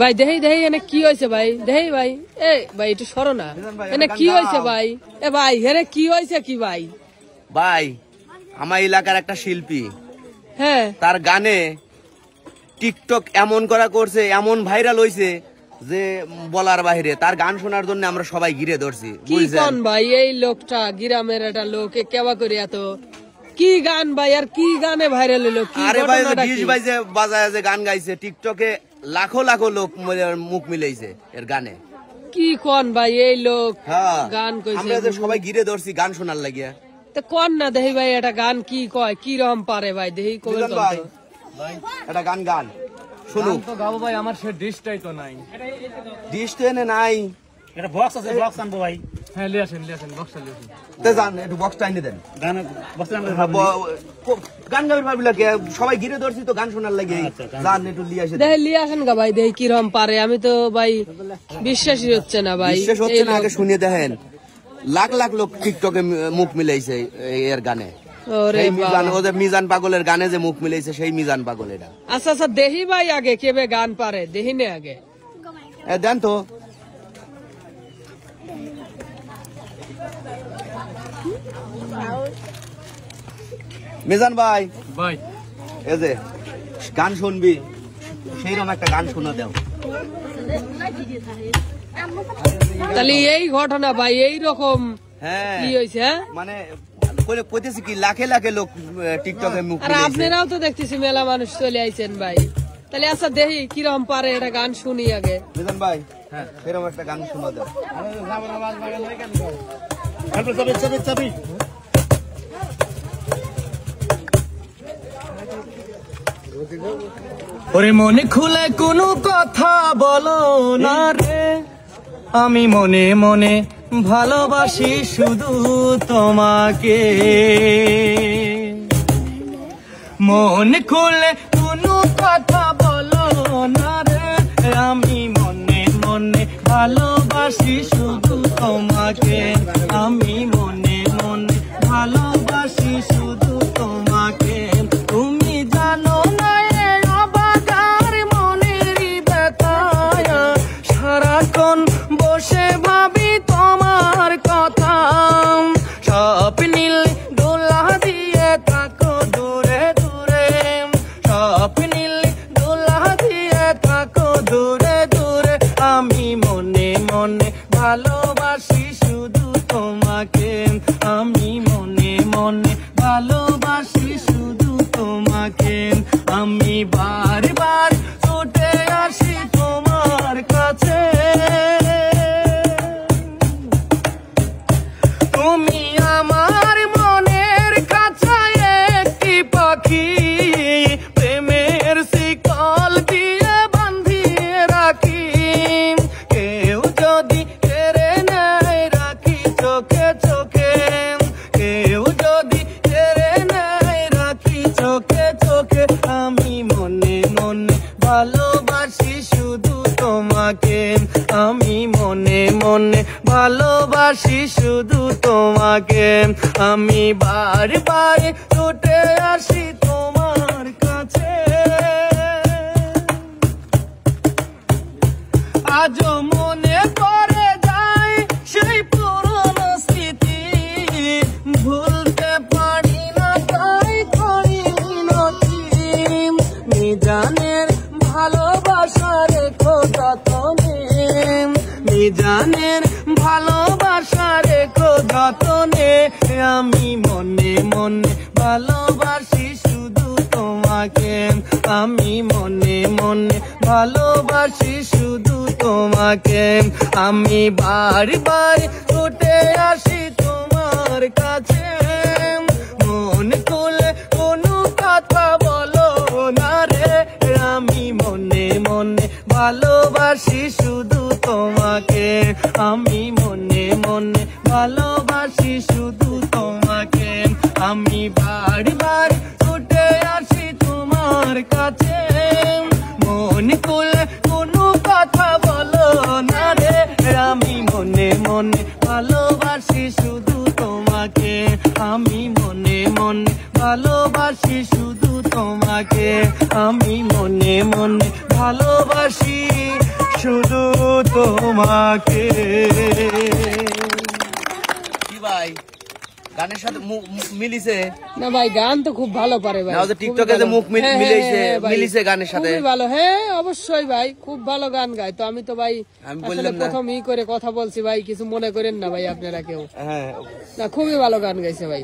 ভাই দেহি দেহি এনে কি হয়েছে ভাই? দেহি ভাই। এ ভাই একটু সরো না। এনে কি হয়েছে ভাই? এ ভাই এনে কি হয়েছে কি ভাই? ভাই আমার এলাকার একটা শিল্পী। হ্যাঁ। তার গানে টিকটক এমন করা করছে এমন ভাইরাল হইছে যে বলার বাইরে তার গান শোনার জন্য আমরা সবাই ঘিরে ধরছি কি বুঝছেন? ভাই এই লোকটা গ্রামের একটা লোক এ কেবা করে এত। কি গান ভাই আর কি গানে ভাইরাল হলো? কি আরে ভাই ডিশ ভাই যে বাজায় যে গান গাইছে টিকটকে লাখো লাখো লোক মুখ মিলাইছে এর গানে। কি কন ভাই এই লোক হ্যাঁ গান কইছে। আমরা যে সবাই ঘিরে ধরছি গান শোনার লাগিয়া। তো কন না দেহি ভাই এটা গান কি কয়? কি রকম পারে ভাই? দেহি বুঝলেন ভাই এটা গান গান। শুনুক। তো গাবো ভাই আমার সে ডিশটাই তো নাই। ডিশ তো এনে নাই। এটা বক্স আছে বক্স আনব ভাই। হ্যাঁ লিয়ে আসেন লিয়ে আসেন বক্সটা লিয়ে আসেন। তে যান একটু বক্সটা এনে দেন। গান বক্স আনব ব- ক- গান গাবি পারবি লাগে সবাই ঘিরে ধরছি তো গান শোনার লাগে। যান একটু লিয়ে আসে দেন। লিয়ে আসেন গা ভাই দেহি কি পারে। আমি তো ভাই বিশ্বাসই হচ্ছে না ভাই। বিশ্বাস হচ্ছে না আগে শুনিয়ে দেখেন। লাখ লাখ লোক টিকটকে মুখ মিলাইছে এর গানে। মিজান পাগলের গানে যে মুখ মিলাইছে সেই মিজান পাগল এটা। আচ্ছা আচ্ছা দেহি ভাই আগে কেবে গান পারে দেহি নে আগে। দেন তো। মিজান ভাই ভাই। এই যে গান শুনবি সেইরকম একটা গান শোনা দাও। তাহলে এই ঘটনা ভাই এই রকম হ্যাঁ কি হয়েছে হ্যাঁ? মানে কইলে- কইতেছি কি লাখে লাখে লোক টিকটকে মুখ আর আপনারাও তো দেখতেছি মেলা মানুষ চলে আইছেন ভাই। তাহলে আচ্ছা দেহি কীরকম পারে এটা গান শুনি আগে। মিজান ভাই হ্যাঁ সেরকম একটা গান শোনা দাও। তারপর চাবি চাবি চাবি। ওরে মনে খুলে কোনো কথা বলো না রে। আমি মনে মনে ভালোবাসি শুধু তোমাকে। মন খুলে কোনো কথা বলো না রে। আমি মনে মনে ভালোবাসি শুধু তোমাকে। আমি আমি মনে মনে ভালোবাসি শুধু তোমাকে। আমি বারবার ছুটে আসি তোমার মিজানের ভালোবাসা রেখো যতনে। আমি মনে মনে ভালোবাসি শুধু তোমাকে। আমি মনে মনে ভালোবাসি শুধু তোমাকে। আমি বারবার ছুটে আসি তোমার কাছে। আমি মনে মনে ভালোবাসি শুধু তোমাকে। আমি বারবার ছুটে আসি তোমার কাছে। মন খুলে, কোনো কথা বলো না রে। আমি মনে মনে ভালোবাসি শুধু তোমাকে। আমি মনে মনে ভালোবাসি শুধু তোমাকে। আমি মনে মনে ভালোবাসি। শুধু তোমাকে। কি ভাই? গানের সাথে মিলিছে? না ভাই গান তো খুব ভালো পারে ভাই। টিকটকে যে মুখ মিল- হ্যাঁ, মিলাইছে, হ্যাঁ, ভাই। মিলিছে গানের সাথে। খুবই ভালো। হ্যাঁ অবশ্যই ভাই খুব ভালো গান গায়। তো আমি তো ভাই আমি বললাম প্রথম ই করে কথা বলছি ভাই কিছু মনে করেন না ভাই আপনারা কেউ। হ্যাঁ। না খুবই ভালো গান গাইছে ভাই।